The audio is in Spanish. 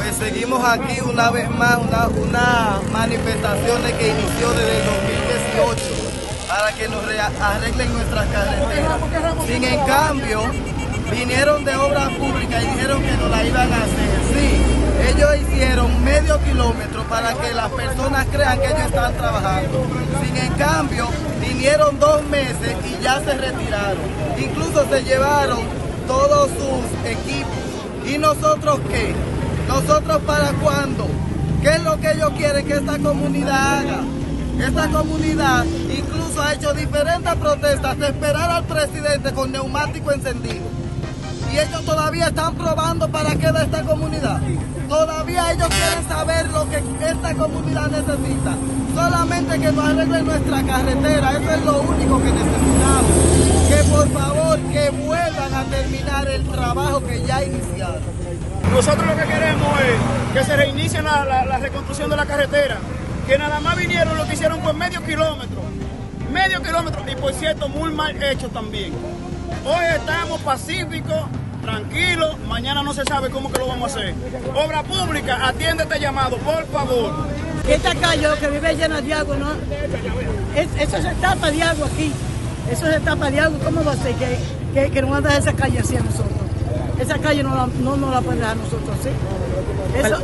Pues seguimos aquí una vez más, una, manifestación que inició desde el 2018 para que nos arreglen nuestras carreteras. Sin en cambio, vinieron de obra pública y dijeron que no la iban a hacer. Sí, ellos hicieron medio kilómetro para que las personas crean que ellos están trabajando. Sin en cambio, vinieron dos meses y ya se retiraron. Incluso se llevaron todos sus equipos. ¿Y nosotros qué? ¿Nosotros para cuándo? ¿Qué es lo que ellos quieren que esta comunidad haga? Esta comunidad incluso ha hecho diferentes protestas de esperar al presidente con neumático encendido. Y ellos todavía están probando para qué de esta comunidad. Todavía ellos quieren saber lo que esta comunidad necesita. Solamente que nos arreglen nuestra carretera. Eso es lo único que necesitamos. Que por favor a terminar el trabajo que ya iniciaron. Nosotros lo que queremos es que se reinicie la, reconstrucción de la carretera, que nada más vinieron, lo que hicieron fue medio kilómetro, medio kilómetro, y por cierto, muy mal hecho también. Hoy estamos pacíficos, tranquilos, mañana no se sabe cómo que lo vamos a hacer. Obra pública, atiende este llamado, por favor. Esta calle que vive llena de agua, ¿no? eso se tapa de agua aquí. Eso se tapa de agua. ¿Cómo va a ser que, que, que no anda esa calle así a nosotros? Esa calle no, la, no nos la pueden dejar nosotros, ¿sí? Eso,